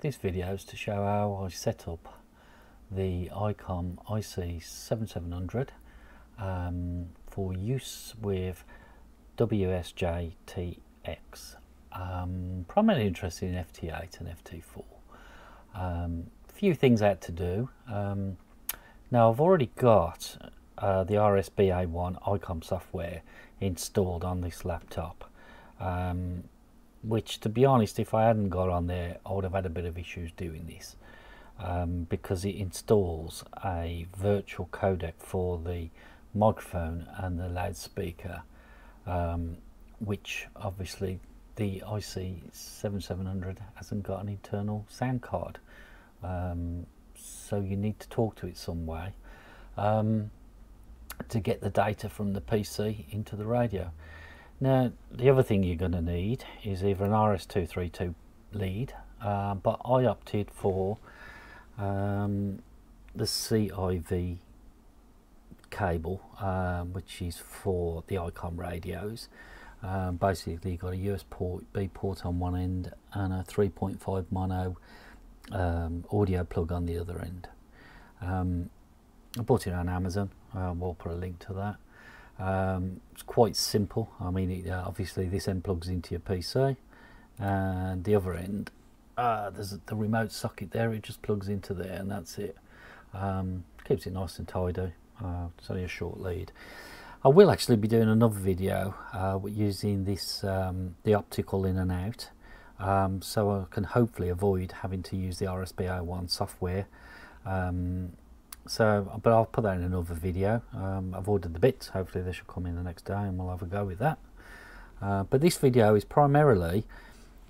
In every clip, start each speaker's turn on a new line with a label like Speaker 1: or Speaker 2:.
Speaker 1: this video is to show how I set up the ICOM IC7700 um, for use with WSJT-X. Um, primarily interested in FT8 and FT4. Um, few things I had to do. Um, now I've already got uh, the RSBA1 ICOM software installed on this laptop. Um, which to be honest if I hadn't got on there I would have had a bit of issues doing this um, because it installs a virtual codec for the microphone and the loudspeaker um, which obviously the IC7700 hasn't got an internal sound card um, so you need to talk to it some way um, to get the data from the PC into the radio now, the other thing you're going to need is either an RS232 lead, uh, but I opted for um, the CIV cable, um, which is for the ICOM radios. Um, basically, you've got a US port, B port on one end and a 3.5 mono um, audio plug on the other end. Um, I bought it on Amazon. Uh, we'll put a link to that. Um, it's quite simple. I mean, it, uh, obviously this end plugs into your PC, and the other end, uh, there's the remote socket there. It just plugs into there, and that's it. Um, keeps it nice and tidy. Uh, it's only a short lead. I will actually be doing another video uh, using this um, the optical in and out, um, so I can hopefully avoid having to use the RSBA1 software. Um, so but I'll put that in another video. Um, I've ordered the bits. Hopefully they should come in the next day and we'll have a go with that. Uh, but this video is primarily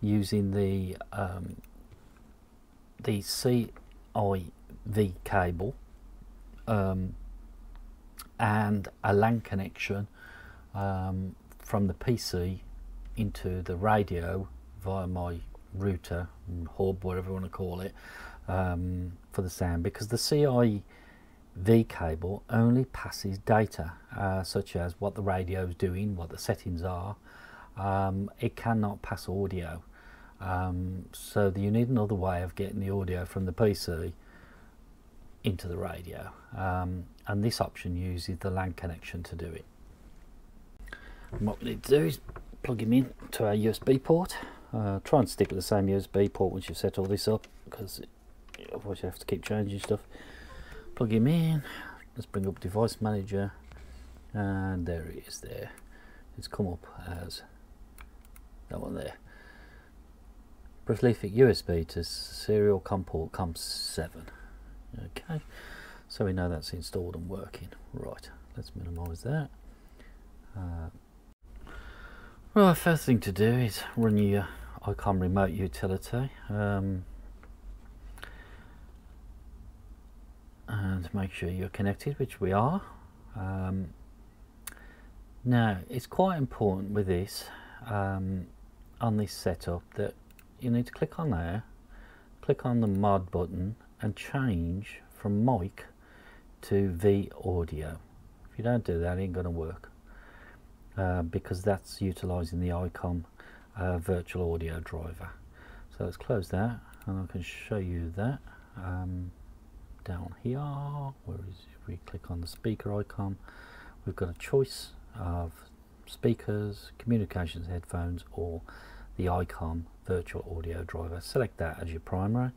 Speaker 1: using the um, the CIV cable um, and a LAN connection um, from the PC into the radio via my router hub whatever you want to call it um, for the sound because the CI the cable only passes data uh, such as what the radio is doing, what the settings are. Um, it cannot pass audio. Um, so you need another way of getting the audio from the PC into the radio. Um, and this option uses the LAN connection to do it. And what we need to do is plug him in to our USB port. Uh, try and stick with the same USB port once you've set all this up because otherwise you have to keep changing stuff plug him in. Let's bring up device manager. And there he is there. It's come up as that one there. Prolific USB to serial COM port COM7 okay. So we know that's installed and working. Right. Let's minimize that. Uh, right first thing to do is run your ICOM remote utility. Um, make sure you're connected which we are. Um, now it's quite important with this um, on this setup that you need to click on there click on the mod button and change from mic to V audio. If you don't do that it ain't gonna work uh, because that's utilizing the ICOM uh, virtual audio driver. So let's close that and I can show you that. Um, down here where is if we click on the speaker icon we've got a choice of speakers communications headphones or the ICOM virtual audio driver. Select that as your primary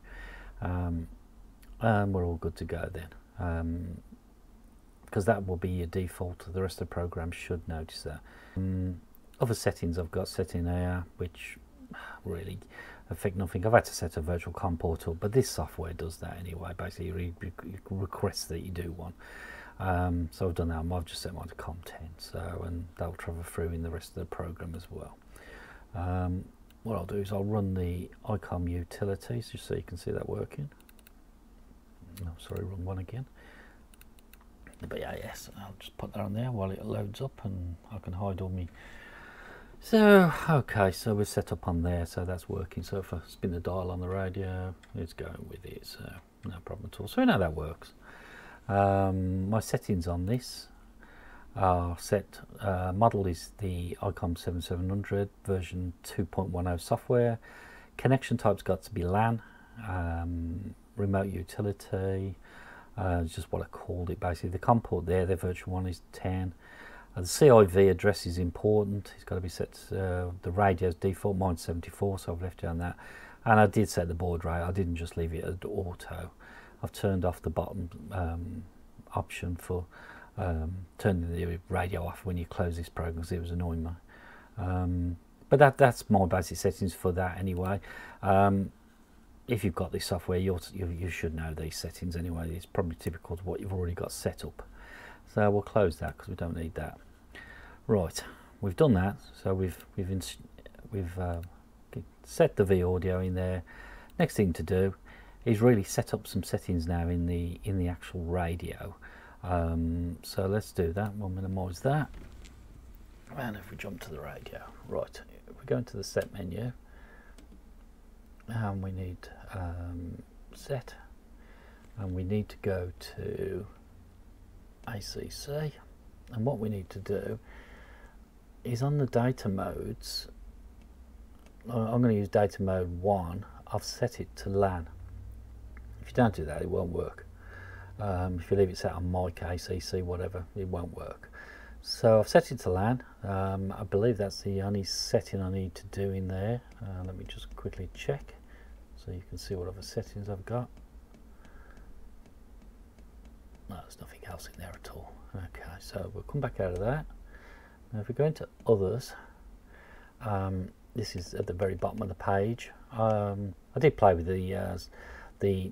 Speaker 1: um, and we're all good to go then. Um, because that will be your default. The rest of the program should notice that. Um, other settings I've got set in here which really affect nothing. I've had to set a virtual COM portal, but this software does that anyway. Basically, you, requests that you do one. Um, so I've done that. I've just set mine to COM10, so and that'll travel through in the rest of the program as well. Um, what I'll do is I'll run the ICOM utilities just so you can see that working. Oh, sorry, wrong one again. But yeah, yes, I'll just put that on there while it loads up, and I can hide all my so, okay, so we're set up on there, so that's working. So if I spin the dial on the radio, it's going with it, so no problem at all. So we know that works. Um, my settings on this are set, uh, model is the ICOM 7700 version 2.10 software. Connection type's got to be LAN, um, remote utility, uh, just what I called it basically. The COM port there, the virtual one is 10. The CIV address is important. It's got to be set to, uh, the radio's default, mine's 74, so I've left it on that. And I did set the baud rate, I didn't just leave it at auto. I've turned off the bottom um, option for um, turning the radio off when you close this program because it was annoying me. Um, but that that's my basic settings for that anyway. Um, if you've got this software, you you should know these settings anyway. It's probably typical of what you've already got set up. So we'll close that because we don't need that. Right, we've done that. So we've we've we've uh, set the V audio in there. Next thing to do is really set up some settings now in the in the actual radio. Um, so let's do that. We'll minimise that. And if we jump to the radio, right, we go into the set menu, and we need um, set, and we need to go to ACC, and what we need to do is on the data modes, I'm going to use data mode 1, I've set it to LAN. If you don't do that, it won't work. Um, if you leave it set on mic, ACC, whatever, it won't work. So I've set it to LAN. Um, I believe that's the only setting I need to do in there. Uh, let me just quickly check so you can see what other settings I've got. No, there's nothing else in there at all. Okay, so we'll come back out of that. Now if we go into others, um, this is at the very bottom of the page. Um, I did play with the uh, the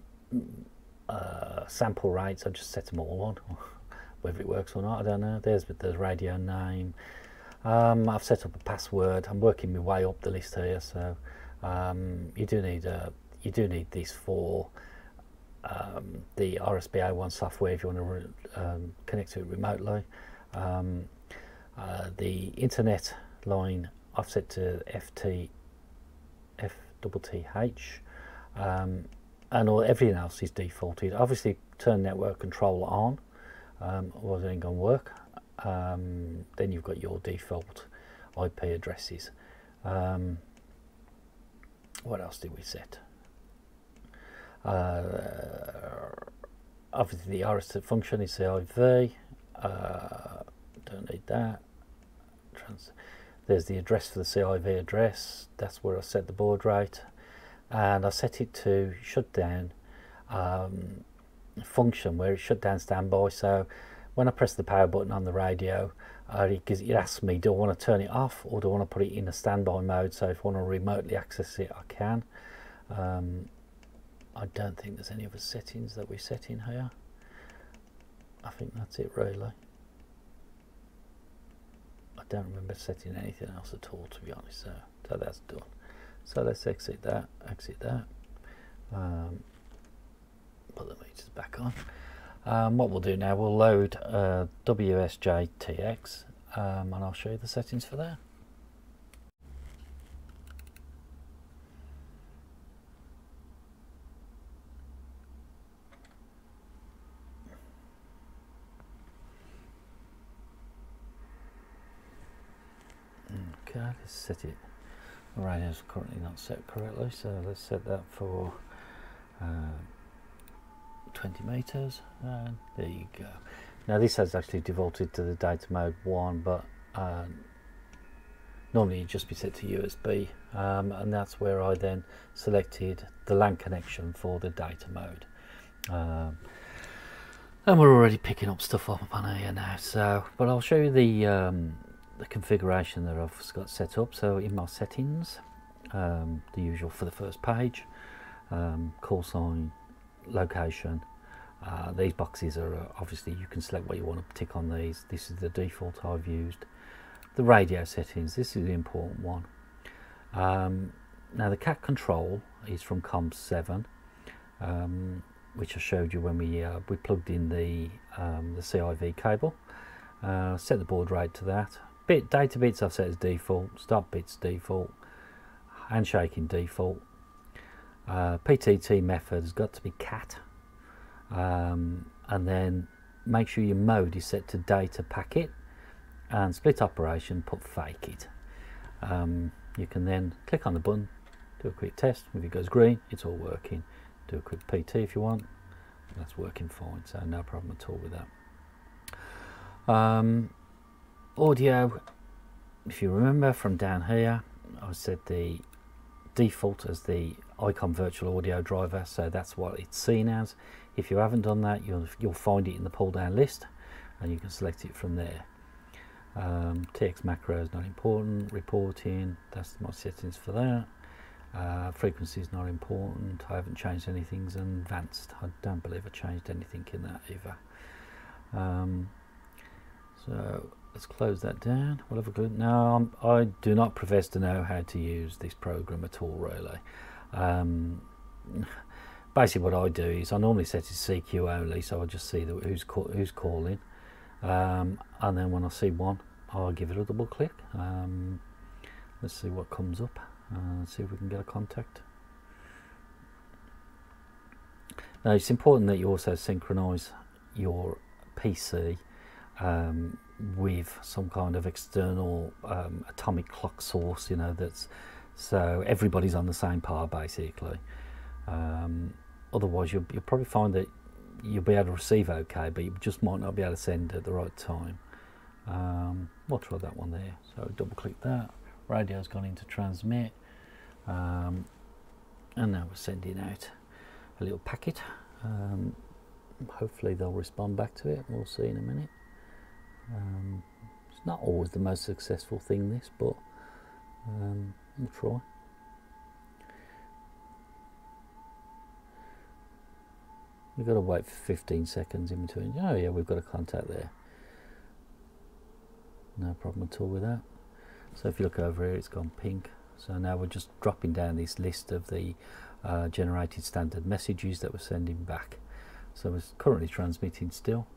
Speaker 1: uh, sample rates. I just set them all on. Whether it works or not, I don't know. There's with the radio name. Um, I've set up a password. I'm working my way up the list here, so um, you do need a, uh, you do need these for um, the RSBA1 software if you want to um, connect to it remotely. Um, uh, the internet line I've set to FT FTTH um, and all everything else is defaulted. Obviously turn network control on um, or it ain't to work. Um, then you've got your default IP addresses. Um, what else did we set? Uh, obviously the RS function is CIV. Uh, don't need that. Trans there's the address for the CIV address. That's where I set the baud rate. And I set it to shut down um, function where it shut down standby. So when I press the power button on the radio, uh, it, it asks me, do I want to turn it off or do I want to put it in a standby mode? So if I want to remotely access it, I can. Um, I don't think there's any other settings that we set in here. I think that's it really. Don't remember setting anything else at all to be honest so, so that's done. So let's exit that exit that. Um, put the meters back on. Um, what we'll do now we'll load uh, WSJTX um, and I'll show you the settings for that Let's set it. Right, is currently not set correctly, so let's set that for uh, 20 meters. And there you go. Now this has actually defaulted to the data mode one, but uh, normally it'd just be set to USB, um, and that's where I then selected the LAN connection for the data mode. Um, and we're already picking up stuff up on here now, so but I'll show you the um, the configuration that I've got set up. So in my settings, um, the usual for the first page, um, call sign, location. Uh, these boxes are uh, obviously you can select what you want to tick on these. This is the default I've used. The radio settings, this is the important one. Um, now the cat control is from COM7, um, which I showed you when we uh, we plugged in the um, the CIV cable. Uh, set the baud rate to that Bit data bits I've set as default, stop bits default, handshaking default. Uh, PTT method has got to be cat, um, and then make sure your mode is set to data packet, and split operation put fake it. Um, you can then click on the button, do a quick test. If it goes green, it's all working. do a quick PT if you want. That's working fine, so no problem at all with that. Um, audio, if you remember from down here, I said the default as the Icom Virtual Audio driver, so that's what it's seen as. If you haven't done that, you'll, you'll find it in the pull down list and you can select it from there. Um, TX macro is not important, reporting, that's my settings for that. Uh, frequency is not important, I haven't changed anything in advanced, I don't believe I changed anything in that either. Um, so let's close that down. We'll have a good. Now, I do not profess to know how to use this program at all, really. Um, basically, what I do is I normally set it to CQ only, so I just see who's call, who's calling, um, and then when I see one, I'll give it a double click. Um, let's see what comes up. Uh, see if we can get a contact. Now, it's important that you also synchronize your PC um, with some kind of external um, atomic clock source, you know, that's so everybody's on the same par basically. Um, otherwise, you'll, you'll probably find that you'll be able to receive okay, but you just might not be able to send at the right time. Um, we'll try that one there. So double click that. Radio's gone into transmit. Um, and now we're sending out a little packet. Um, hopefully they'll respond back to it. We'll see in a minute. Um, it's not always the most successful thing this, but um, we'll try. We've got to wait for 15 seconds in between. Oh yeah, we've got a contact there. No problem at all with that. So if you look over here, it's gone pink. So now we're just dropping down this list of the uh, generated standard messages that we're sending back. So we're currently transmitting still.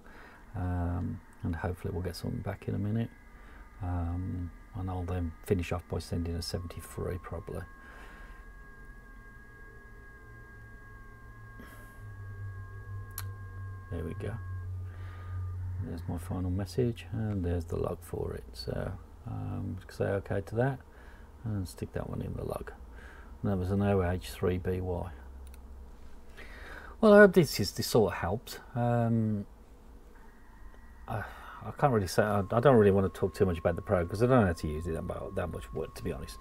Speaker 1: Um, and hopefully we'll get something back in a minute. Um, and I'll then finish off by sending a 73 probably. There we go. There's my final message and there's the log for it. So um, say OK to that and stick that one in the log. And that was an OH3BY. Well, I hope this, is, this sort of helps. Um, I, can't really say, I, I, don't really want to talk too much about the Pro because I don't know how to use it that, that much, work to be honest.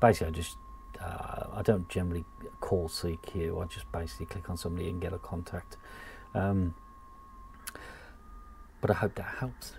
Speaker 1: Basically, I just, uh, I don't generally call CQ, I just basically click on somebody and get a contact. Um, but I hope that helps.